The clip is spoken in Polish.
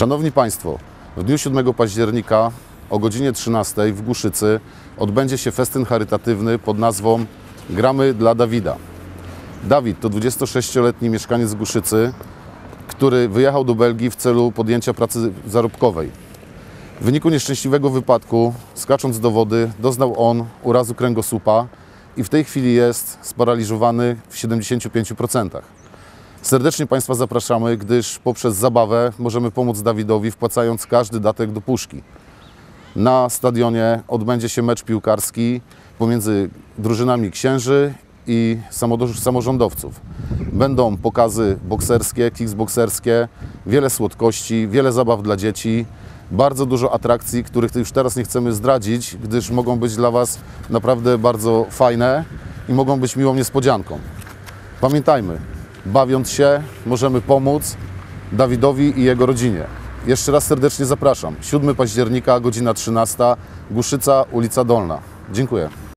Szanowni Państwo, w dniu 7 października o godzinie 13 w Głuszycy odbędzie się festyn charytatywny pod nazwą Gramy dla Dawida. Dawid to 26-letni mieszkaniec Głuszycy, który wyjechał do Belgii w celu podjęcia pracy zarobkowej. W wyniku nieszczęśliwego wypadku, skacząc do wody, doznał on urazu kręgosłupa i w tej chwili jest sparaliżowany w 75%. Serdecznie Państwa zapraszamy, gdyż poprzez zabawę możemy pomóc Dawidowi wpłacając każdy datek do puszki. Na stadionie odbędzie się mecz piłkarski pomiędzy drużynami księży i samorządowców. Będą pokazy bokserskie, kickbokserskie, wiele słodkości, wiele zabaw dla dzieci, bardzo dużo atrakcji, których już teraz nie chcemy zdradzić, gdyż mogą być dla Was naprawdę bardzo fajne i mogą być miłą niespodzianką. Pamiętajmy, bawiąc się, możemy pomóc Dawidowi i jego rodzinie. Jeszcze raz serdecznie zapraszam. 7 października, godzina 13, Głuszyca, ulica Dolna. Dziękuję.